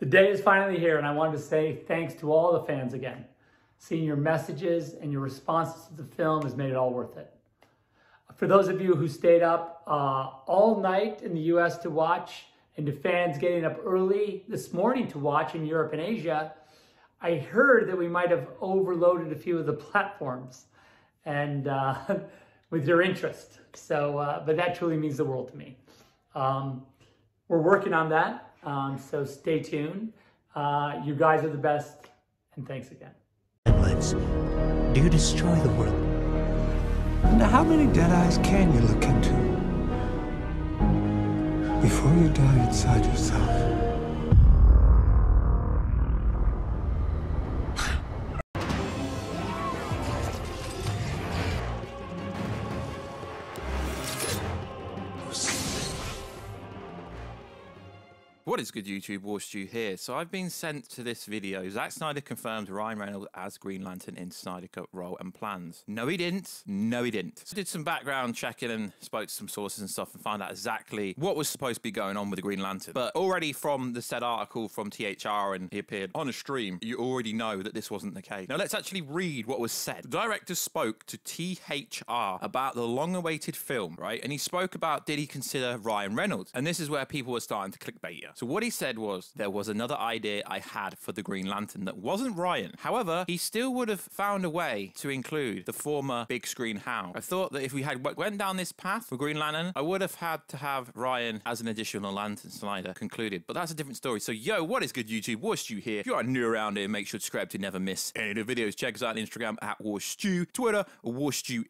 The day is finally here, and I wanted to say thanks to all the fans again. Seeing your messages and your responses to the film has made it all worth it. For those of you who stayed up uh, all night in the US to watch, and to fans getting up early this morning to watch in Europe and Asia, I heard that we might have overloaded a few of the platforms and uh, with your interest. So, uh, but that truly means the world to me. Um, we're working on that. Um, so stay tuned. Uh, you guys are the best, and thanks again. Do you destroy the world? How many dead eyes can you look into before you die inside yourself? What is good YouTube, Warstu here. So I've been sent to this video. Zack Snyder confirmed Ryan Reynolds as Green Lantern in Snyder Cut role and plans. No he didn't. No he didn't. So did some background checking and spoke to some sources and stuff and found out exactly what was supposed to be going on with the Green Lantern. But already from the said article from THR and he appeared on a stream, you already know that this wasn't the case. Now let's actually read what was said. The director spoke to THR about the long-awaited film, right? And he spoke about did he consider Ryan Reynolds? And this is where people were starting to clickbait you. So what he said was there was another idea I had for the Green Lantern that wasn't Ryan. However, he still would have found a way to include the former big screen Hal. I thought that if we had went down this path for Green Lantern, I would have had to have Ryan as an additional Lantern Snyder concluded. But that's a different story. So yo, what is good YouTube? Warstu here. If you are new around here, make sure to subscribe to never miss any of the videos. Check us out on Instagram at Warstu, Twitter, Warstu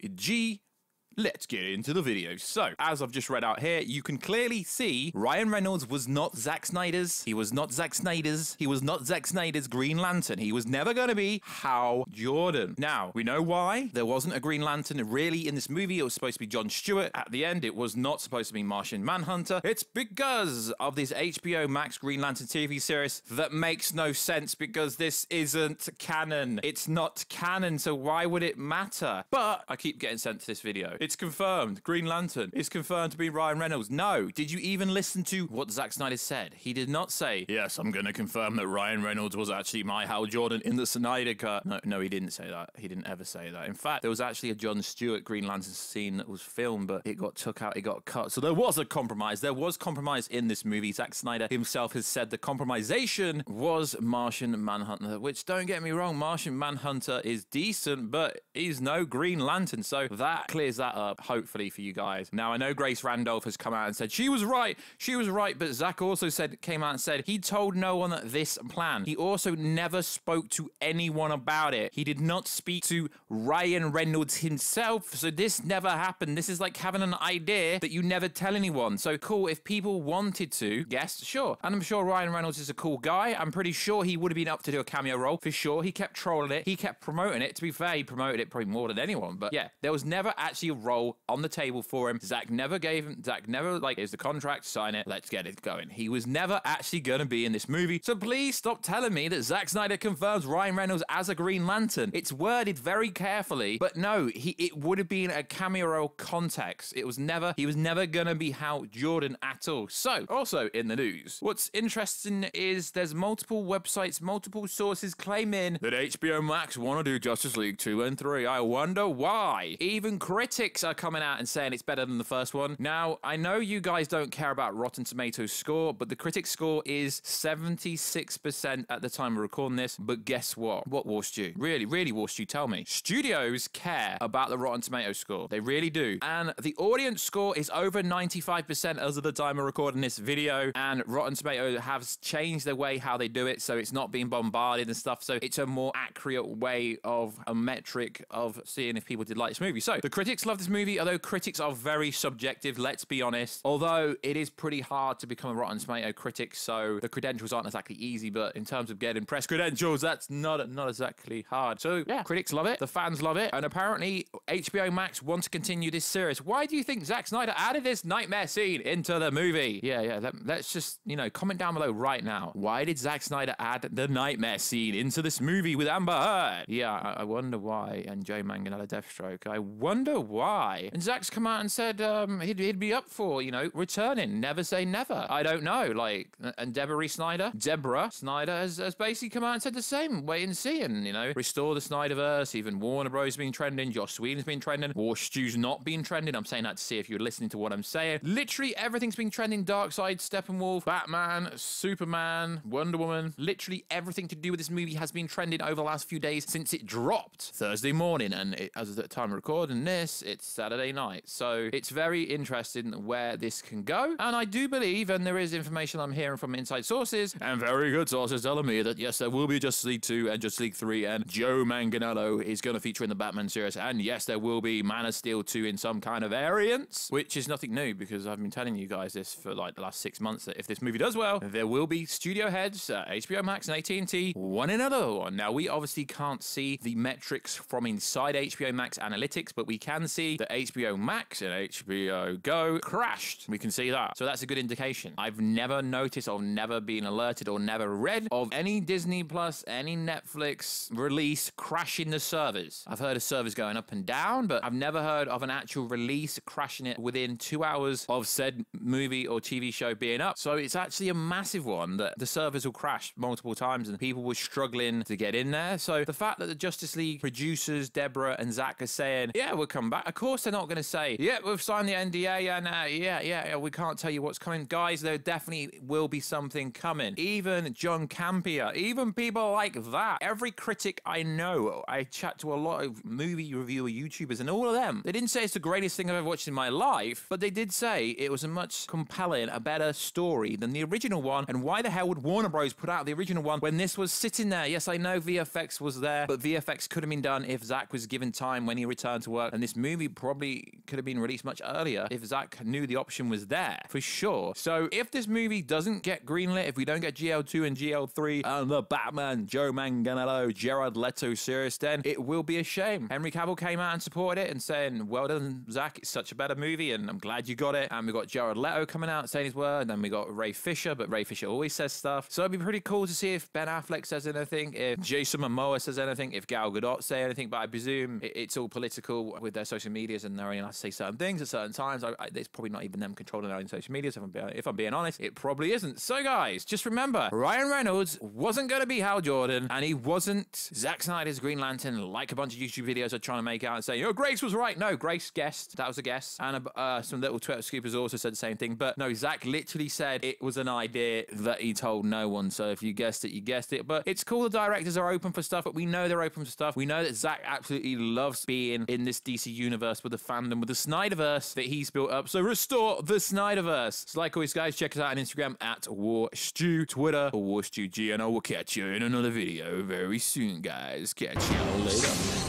Let's get into the video. So, as I've just read out here, you can clearly see Ryan Reynolds was not Zack Snyder's. He was not Zack Snyder's. He was not Zack Snyder's Green Lantern. He was never going to be Hal Jordan. Now, we know why. There wasn't a Green Lantern really in this movie. It was supposed to be John Stewart. At the end, it was not supposed to be Martian Manhunter. It's because of this HBO Max Green Lantern TV series that makes no sense because this isn't canon. It's not canon, so why would it matter? But I keep getting sent to this video. It's confirmed. Green Lantern is confirmed to be Ryan Reynolds. No. Did you even listen to what Zack Snyder said? He did not say, yes, I'm going to confirm that Ryan Reynolds was actually my Hal Jordan in the Snyder Cut. No, no, he didn't say that. He didn't ever say that. In fact, there was actually a John Stewart Green Lantern scene that was filmed, but it got took out, it got cut. So there was a compromise. There was compromise in this movie. Zack Snyder himself has said the compromisation was Martian Manhunter, which don't get me wrong, Martian Manhunter is decent, but he's no Green Lantern. So that clears that up hopefully for you guys. Now I know Grace Randolph has come out and said she was right, she was right, but Zack also said came out and said he told no one this plan. He also never spoke to anyone about it. He did not speak to Ryan Reynolds himself, so this never happened. This is like having an idea that you never tell anyone. So cool, if people wanted to guess, sure. And I'm sure Ryan Reynolds is a cool guy. I'm pretty sure he would have been up to do a cameo role for sure. He kept trolling it. He kept promoting it. To be fair, he promoted it probably more than anyone. But yeah, there was never actually a role on the table for him. Zack never gave him, Zack never, like, here's the contract, sign it, let's get it going. He was never actually gonna be in this movie. So please stop telling me that Zack Snyder confirms Ryan Reynolds as a Green Lantern. It's worded very carefully, but no, he it would have been a cameo context. It was never, he was never gonna be Hal Jordan at all. So, also in the news, what's interesting is there's multiple websites, multiple sources claiming that HBO Max want to do Justice League 2 and 3. I wonder why. Even critics are coming out and saying it's better than the first one. Now, I know you guys don't care about Rotten Tomatoes score, but the critic score is 76% at the time of recording this. But guess what? What Warstu? Really, really Warstu, tell me. Studios care about the Rotten Tomatoes score. They really do. And the audience score is over 95% as of the time of recording this video. And Rotten Tomatoes has changed the way how they do it. So it's not being bombarded and stuff. So it's a more accurate way of a metric of seeing if people did like this movie. So the critics love this movie, although critics are very subjective, let's be honest. Although it is pretty hard to become a Rotten Tomato critic, so the credentials aren't exactly easy, but in terms of getting press credentials, that's not not exactly hard. So yeah, critics love it, the fans love it, and apparently HBO Max wants to continue this series. Why do you think Zack Snyder added this nightmare scene into the movie? Yeah, yeah, let, let's just, you know, comment down below right now. Why did Zack Snyder add the nightmare scene into this movie with Amber Heard? Yeah, I, I wonder why, and Joe Manganiello Deathstroke. I wonder why And Zack's come out and said um, he'd, he'd be up for, you know, returning. Never say never. I don't know. Like, and Deborah Snyder, Deborah Snyder has, has basically come out and said the same. Wait and see, and you know, restore the Snyderverse. Even Warner Bros. been trending. Joss Whedon's been trending. Warstu's not been trending. I'm saying that to see if you're listening to what I'm saying. Literally everything's been trending. Darkseid, Steppenwolf, Batman, Superman, Wonder Woman. Literally everything to do with this movie has been trending over the last few days since it dropped Thursday morning. And it, as of the time of recording this, it's Saturday night. So it's very interesting where this can go. And I do believe, and there is information I'm hearing from inside sources, and very good sources telling me that yes, there will be Justice League 2 and Justice League 3, and Joe Manganiello is going to feature in the Batman series. And yes, there will be Man of Steel 2 in some kind of variants, which is nothing new because I've been telling you guys this for like the last six months that if this movie does well, there will be studio heads, uh, HBO Max and AT&T, one another one. Now, we obviously can't see the metrics from inside HBO Max analytics, but we can see that HBO Max and HBO Go crashed. We can see that. So that's a good indication. I've never noticed or never been alerted or never read of any Disney Plus, any Netflix release crashing the servers. I've heard of servers going up and down, but I've never heard of an actual release crashing it within two hours of said movie or TV show being up. So it's actually a massive one that the servers will crash multiple times and people were struggling to get in there. So the fact that the Justice League producers, Deborah and Zack, are saying, yeah, we'll come back. Of course, they're not going to say, yeah, we've signed the NDA and uh, yeah, yeah, yeah, we can't tell you what's coming. Guys, there definitely will be something coming. Even John Campea, even people like that. Every critic I know, I chat to a lot of movie reviewer YouTubers and all of them, they didn't say it's the greatest thing I've ever watched in my life, but they did say it was a much compelling, a better story than the original one. And why the hell would Warner Bros. put out the original one when this was sitting there? Yes, I know VFX was there, but VFX could have been done if Zack was given time when he returned to work. And this movie probably could have been released much earlier if Zack knew the option was there, for sure. So if this movie doesn't get greenlit, if we don't get JL2 and JL3 and the Batman, Joe Manganiello, Jared Leto series, then it will be a shame. Henry Cavill came out and supported it and saying, well done, Zack, it's such a better movie and I'm glad you got it. And we got Jared Leto coming out saying his word. And then we got Ray Fisher, but Ray Fisher always says stuff. So it'd be pretty cool to see if Ben Affleck says anything, if Jason Momoa says anything, if Gal Gadot say anything. But I presume it's all political with their social medias and they're only allowed to say certain things at certain times. I, I, it's probably not even them controlling their own social medias. If I'm, being, if I'm being honest, it probably isn't. So guys, just remember, Ryan Reynolds wasn't going to be Hal Jordan, and he wasn't Zack Snyder's Green Lantern, like a bunch of YouTube videos are trying to make out and say, "Oh, Grace was right." No, Grace guessed that was a guess, and uh, some little Twitter scoopers also said the same thing. But no, Zack literally said it was an idea that he told no one. So if you guessed it, you guessed it. But it's cool the directors are open for stuff, but we know they're open for stuff. We know that Zack absolutely loves being in this DC universe with the fandom, with the Snyderverse that he's built up. So restore the Snyderverse. So like always, guys, check us out on Instagram at Warstu, Twitter for Warstu G, and I will catch you in another video very soon, guys. Catch you later.